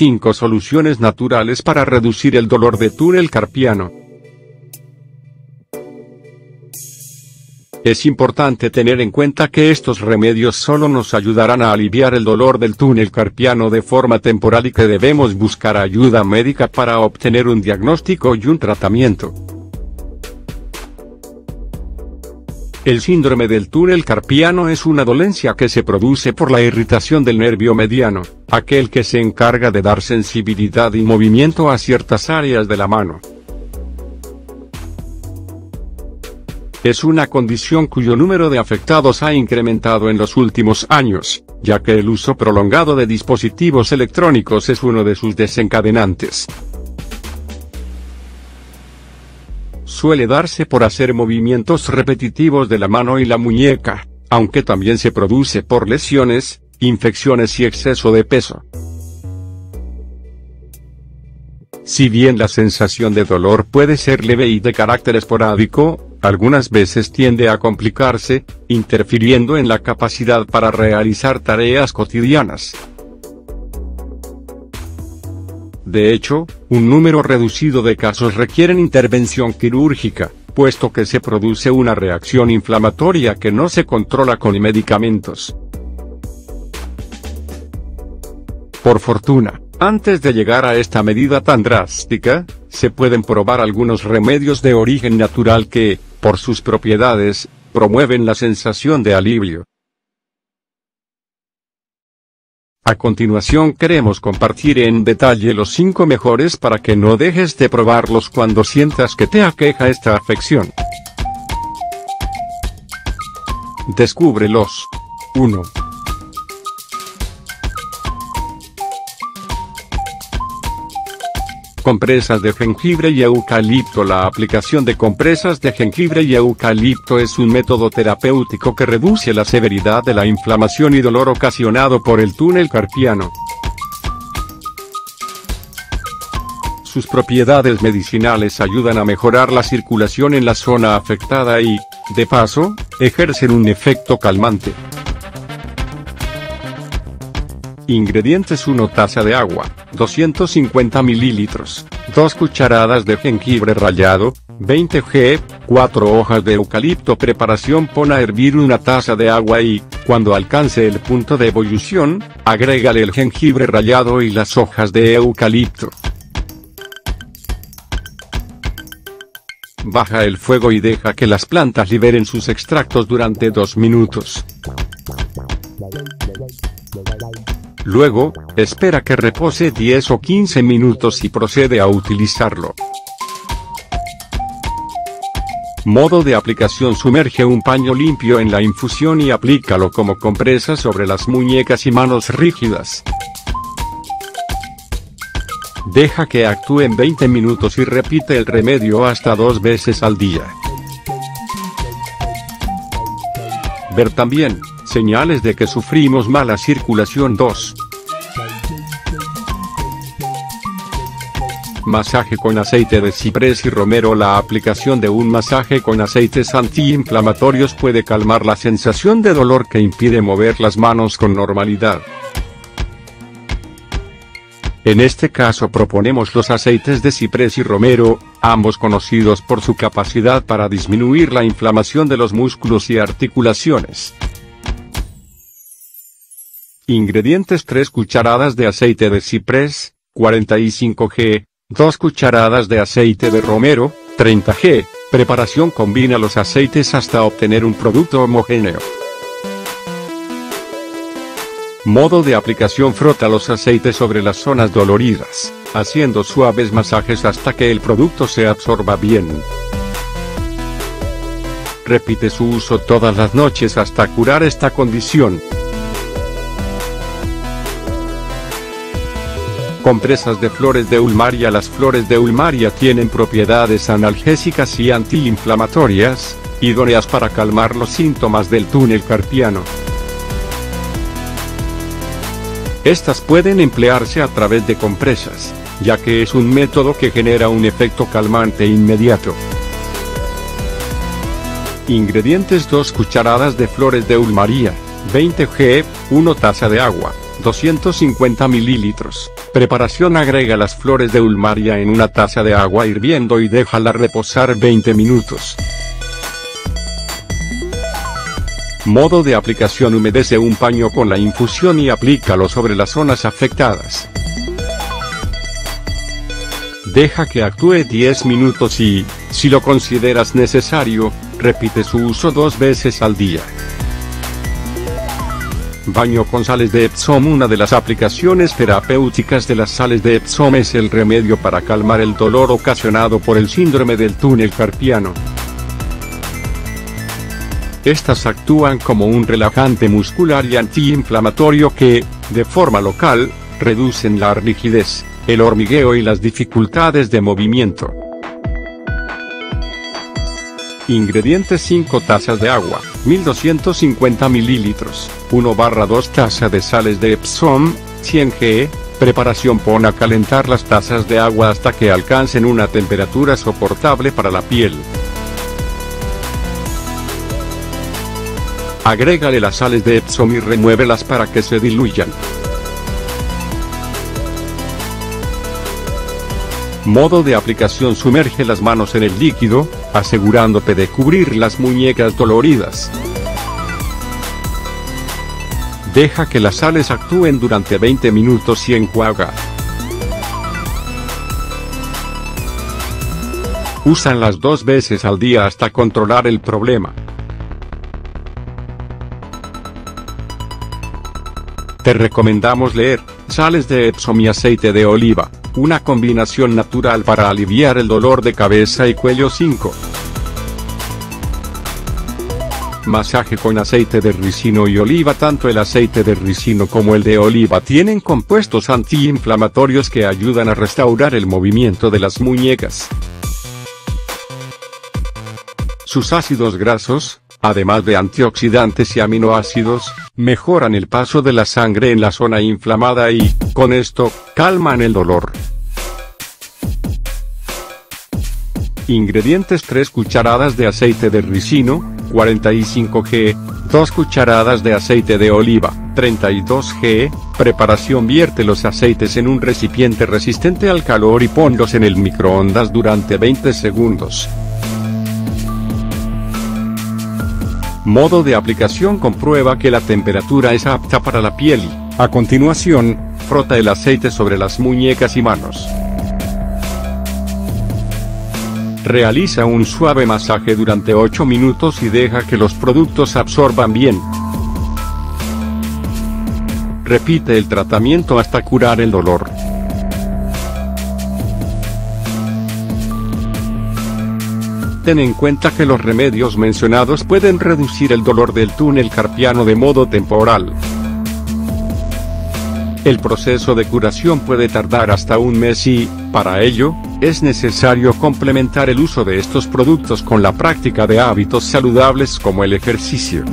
5 soluciones naturales para reducir el dolor de túnel carpiano. Es importante tener en cuenta que estos remedios solo nos ayudarán a aliviar el dolor del túnel carpiano de forma temporal y que debemos buscar ayuda médica para obtener un diagnóstico y un tratamiento. El síndrome del túnel carpiano es una dolencia que se produce por la irritación del nervio mediano, aquel que se encarga de dar sensibilidad y movimiento a ciertas áreas de la mano. Es una condición cuyo número de afectados ha incrementado en los últimos años, ya que el uso prolongado de dispositivos electrónicos es uno de sus desencadenantes. Suele darse por hacer movimientos repetitivos de la mano y la muñeca, aunque también se produce por lesiones, infecciones y exceso de peso. Si bien la sensación de dolor puede ser leve y de carácter esporádico, algunas veces tiende a complicarse, interfiriendo en la capacidad para realizar tareas cotidianas. De hecho, un número reducido de casos requieren intervención quirúrgica, puesto que se produce una reacción inflamatoria que no se controla con medicamentos. Por fortuna, antes de llegar a esta medida tan drástica, se pueden probar algunos remedios de origen natural que, por sus propiedades, promueven la sensación de alivio. A continuación queremos compartir en detalle los 5 mejores para que no dejes de probarlos cuando sientas que te aqueja esta afección. Descúbrelos. 1. Compresas de jengibre y eucalipto La aplicación de compresas de jengibre y eucalipto es un método terapéutico que reduce la severidad de la inflamación y dolor ocasionado por el túnel carpiano. Sus propiedades medicinales ayudan a mejorar la circulación en la zona afectada y, de paso, ejercen un efecto calmante. Ingredientes 1 taza de agua, 250 mililitros, 2 cucharadas de jengibre rallado, 20 g, 4 hojas de eucalipto Preparación Pon a hervir una taza de agua y, cuando alcance el punto de ebullición, agrégale el jengibre rallado y las hojas de eucalipto. Baja el fuego y deja que las plantas liberen sus extractos durante 2 minutos. Luego, espera que repose 10 o 15 minutos y procede a utilizarlo. Modo de aplicación Sumerge un paño limpio en la infusión y aplícalo como compresa sobre las muñecas y manos rígidas. Deja que actúe en 20 minutos y repite el remedio hasta dos veces al día. Ver también, Señales de que sufrimos mala circulación 2. Masaje con aceite de ciprés y romero La aplicación de un masaje con aceites antiinflamatorios puede calmar la sensación de dolor que impide mover las manos con normalidad. En este caso proponemos los aceites de ciprés y romero, ambos conocidos por su capacidad para disminuir la inflamación de los músculos y articulaciones. Ingredientes 3 cucharadas de aceite de ciprés, 45 g, 2 cucharadas de aceite de romero, 30 g. Preparación combina los aceites hasta obtener un producto homogéneo. Modo de aplicación frota los aceites sobre las zonas doloridas, haciendo suaves masajes hasta que el producto se absorba bien. Repite su uso todas las noches hasta curar esta condición. Compresas de flores de ulmaria Las flores de ulmaria tienen propiedades analgésicas y antiinflamatorias, idóneas para calmar los síntomas del túnel carpiano. Estas pueden emplearse a través de compresas, ya que es un método que genera un efecto calmante inmediato. Ingredientes 2 cucharadas de flores de ulmaria, 20 g, 1 taza de agua, 250 mililitros, Preparación Agrega las flores de ulmaria en una taza de agua hirviendo y déjala reposar 20 minutos. Modo de aplicación Humedece un paño con la infusión y aplícalo sobre las zonas afectadas. Deja que actúe 10 minutos y, si lo consideras necesario, repite su uso dos veces al día. Baño con sales de Epsom Una de las aplicaciones terapéuticas de las sales de Epsom es el remedio para calmar el dolor ocasionado por el síndrome del túnel carpiano. Estas actúan como un relajante muscular y antiinflamatorio que, de forma local, reducen la rigidez, el hormigueo y las dificultades de movimiento. Ingredientes 5 tazas de agua, 1250 mililitros, 1 barra 2 tazas de sales de Epsom, 100 g, preparación pon a calentar las tazas de agua hasta que alcancen una temperatura soportable para la piel. Agrégale las sales de Epsom y remuévelas para que se diluyan. Modo de aplicación Sumerge las manos en el líquido, asegurándote de cubrir las muñecas doloridas. Deja que las sales actúen durante 20 minutos y enjuaga. Úsanlas dos veces al día hasta controlar el problema. Te recomendamos leer, Sales de Epsom y aceite de oliva una combinación natural para aliviar el dolor de cabeza y cuello 5. Masaje con aceite de ricino y oliva Tanto el aceite de ricino como el de oliva tienen compuestos antiinflamatorios que ayudan a restaurar el movimiento de las muñecas. Sus ácidos grasos, además de antioxidantes y aminoácidos, mejoran el paso de la sangre en la zona inflamada y, con esto, calman el dolor. Ingredientes 3 cucharadas de aceite de ricino, 45 g, 2 cucharadas de aceite de oliva, 32 g, preparación vierte los aceites en un recipiente resistente al calor y ponlos en el microondas durante 20 segundos. Modo de aplicación comprueba que la temperatura es apta para la piel y, a continuación, frota el aceite sobre las muñecas y manos. Realiza un suave masaje durante 8 minutos y deja que los productos absorban bien. Repite el tratamiento hasta curar el dolor. Ten en cuenta que los remedios mencionados pueden reducir el dolor del túnel carpiano de modo temporal. El proceso de curación puede tardar hasta un mes y, para ello, es necesario complementar el uso de estos productos con la práctica de hábitos saludables como el ejercicio.